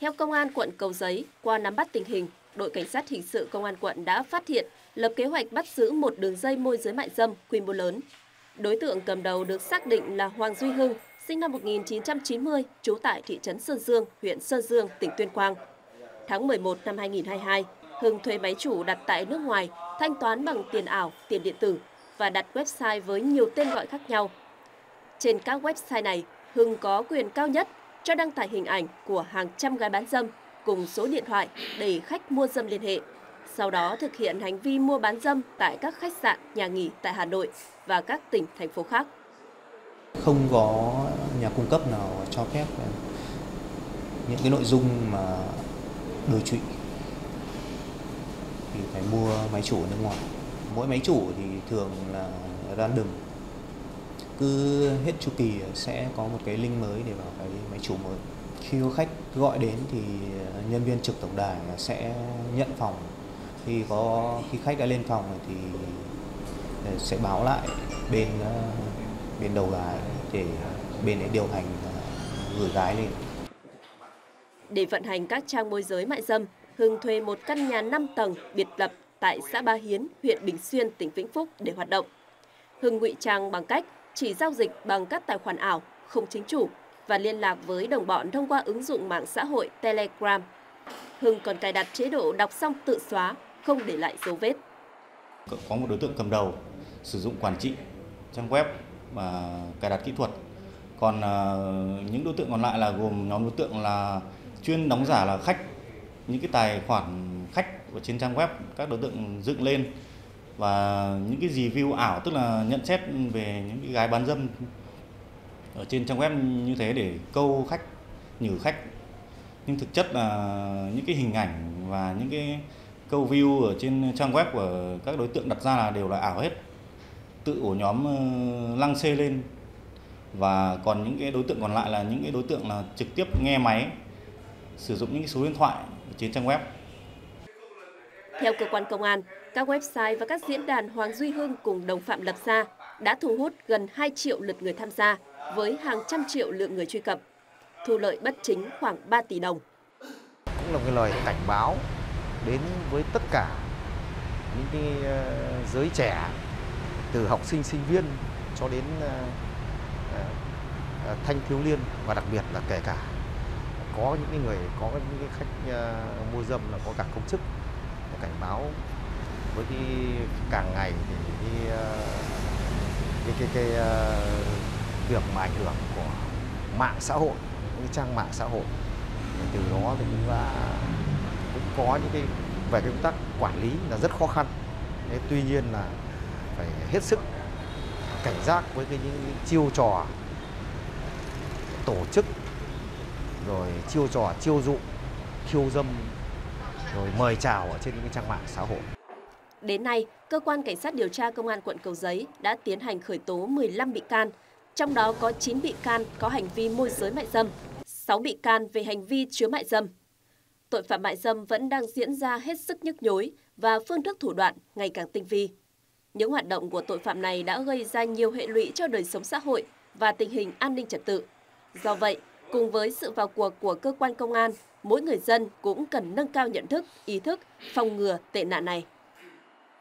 Theo Công an quận Cầu Giấy, qua nắm bắt tình hình, đội cảnh sát hình sự Công an quận đã phát hiện, lập kế hoạch bắt giữ một đường dây môi giới mại dâm quy mô lớn. Đối tượng cầm đầu được xác định là Hoàng Duy Hưng, sinh năm 1990, trú tại thị trấn Sơn Dương, huyện Sơn Dương, tỉnh Tuyên Quang. Tháng 11 năm 2022, Hưng thuê máy chủ đặt tại nước ngoài, thanh toán bằng tiền ảo, tiền điện tử và đặt website với nhiều tên gọi khác nhau. Trên các website này, Hưng có quyền cao nhất cho đăng tải hình ảnh của hàng trăm gái bán dâm cùng số điện thoại để khách mua dâm liên hệ. Sau đó thực hiện hành vi mua bán dâm tại các khách sạn, nhà nghỉ tại Hà Nội và các tỉnh, thành phố khác. Không có nhà cung cấp nào cho phép những cái nội dung mà đối trụy thì phải mua máy chủ ở nước ngoài. Mỗi máy chủ thì thường là random cứ hết chu kỳ sẽ có một cái link mới để vào cái máy chủ mới. Khi có khách gọi đến thì nhân viên trực tổng đài sẽ nhận phòng. Khi có khi khách đã lên phòng thì sẽ báo lại bên bên đầu gái để bên ấy điều hành gửi gái lên. Để vận hành các trang môi giới mại dâm Hưng thuê một căn nhà 5 tầng biệt lập tại xã Ba Hiến, huyện Bình Xuyên, tỉnh Vĩnh Phúc để hoạt động. Hưng ngụy trang bằng cách chỉ giao dịch bằng các tài khoản ảo không chính chủ và liên lạc với đồng bọn thông qua ứng dụng mạng xã hội Telegram. Hưng còn cài đặt chế độ đọc xong tự xóa, không để lại dấu vết. Có một đối tượng cầm đầu sử dụng quản trị trang web và cài đặt kỹ thuật. Còn ờ, những đối tượng còn lại là gồm nhóm đối tượng là chuyên đóng giả là khách, những cái tài khoản khách ở trên trang web các đối tượng dựng lên và những cái review ảo, tức là nhận xét về những cái gái bán dâm ở trên trang web như thế để câu khách, nhử khách. Nhưng thực chất là những cái hình ảnh và những cái câu view ở trên trang web của các đối tượng đặt ra là đều là ảo hết. Tự ổ nhóm ờ, lăng xê lên. Và còn những cái đối tượng còn lại là những cái đối tượng là trực tiếp nghe máy, sử dụng những cái số điện thoại trên trang web theo cơ quan công an, các website và các diễn đàn Hoàng Duy Hưng cùng đồng phạm lập ra đã thu hút gần 2 triệu lượt người tham gia với hàng trăm triệu lượng người truy cập, thu lợi bất chính khoảng 3 tỷ đồng. Cũng là một lời cảnh báo đến với tất cả những cái ờ, giới trẻ từ học sinh sinh viên cho đến ờ, ờ, thanh thiếu niên và đặc biệt là kể cả có những người có những cái khách mua dâm là có cả công chức cảnh báo với cái càng ngày thì cái ờ, cái cái, cái, uh, việc mà ảnh hưởng của mạng xã hội những trang mạng xã hội. Từ đó thì cũng đã cũng có những cái về cái công tác quản lý là rất khó khăn. Thế tuy nhiên là phải hết sức cảnh giác với cái những, những chiêu trò tổ chức rồi chiêu trò chiêu dụ khiêu dâm rồi mời chào ở trên những trang mạng xã hội. Đến nay, cơ quan cảnh sát điều tra công an quận Cầu Giấy đã tiến hành khởi tố 15 bị can, trong đó có 9 bị can có hành vi môi giới mại dâm, 6 bị can về hành vi chứa mại dâm. Tội phạm mại dâm vẫn đang diễn ra hết sức nhức nhối và phương thức thủ đoạn ngày càng tinh vi. Những hoạt động của tội phạm này đã gây ra nhiều hệ lụy cho đời sống xã hội và tình hình an ninh trật tự. Do vậy, cùng với sự vào cuộc của cơ quan công an, mỗi người dân cũng cần nâng cao nhận thức, ý thức phòng ngừa tệ nạn này.